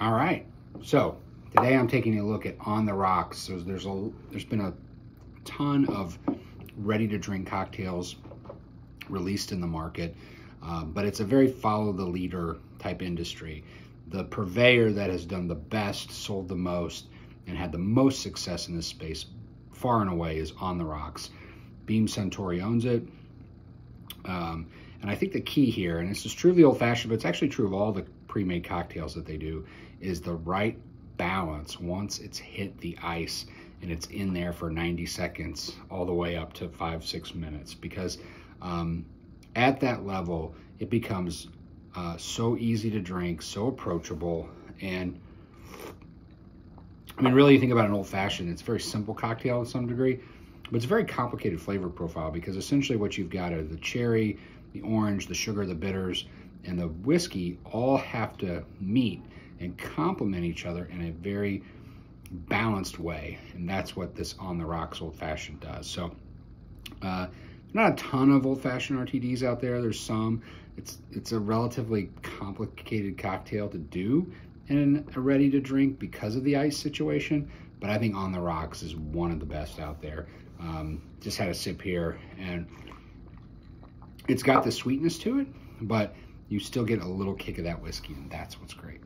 All right, so today I'm taking a look at On the Rocks. So there's a there's been a ton of ready to drink cocktails released in the market, uh, but it's a very follow the leader type industry. The purveyor that has done the best, sold the most, and had the most success in this space, far and away, is On the Rocks. Beam Suntory owns it. And I think the key here, and this is true of the old fashioned, but it's actually true of all the pre-made cocktails that they do, is the right balance once it's hit the ice and it's in there for 90 seconds all the way up to five, six minutes. Because um, at that level, it becomes uh, so easy to drink, so approachable, and I mean, really, you think about an old fashioned, it's a very simple cocktail to some degree, but it's a very complicated flavor profile because essentially what you've got are the cherry, the orange, the sugar, the bitters, and the whiskey all have to meet and complement each other in a very balanced way. And that's what this On the Rocks Old Fashioned does. So, uh, not a ton of old fashioned RTDs out there. There's some. It's it's a relatively complicated cocktail to do in a ready to drink because of the ice situation. But I think On the Rocks is one of the best out there. Um, just had a sip here and it's got the sweetness to it, but you still get a little kick of that whiskey, and that's what's great.